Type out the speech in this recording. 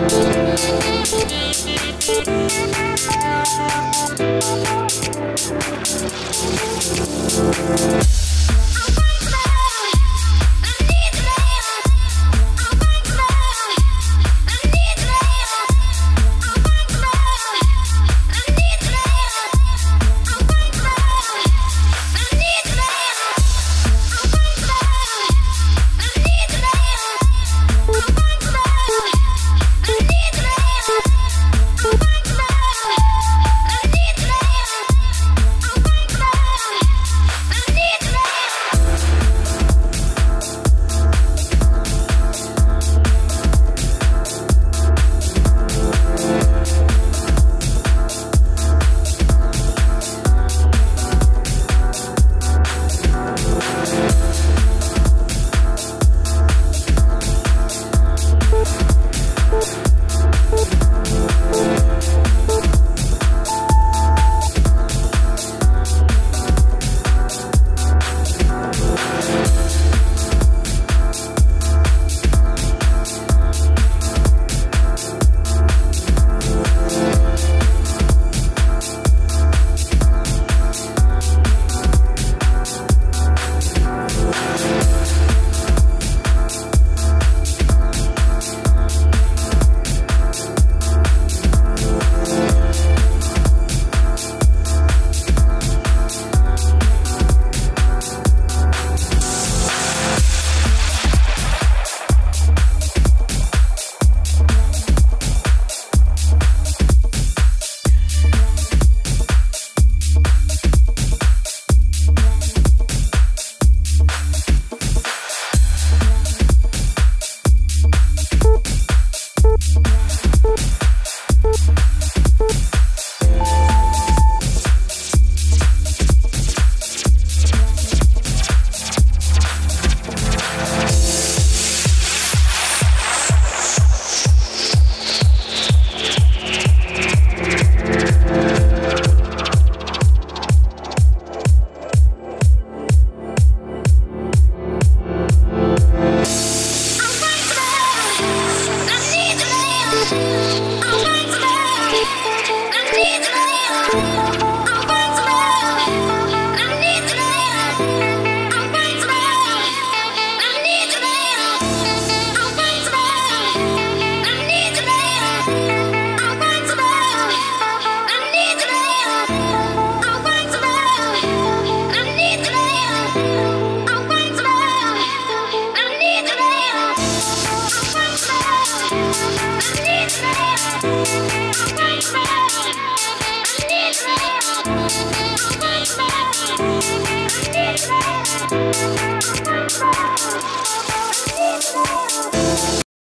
I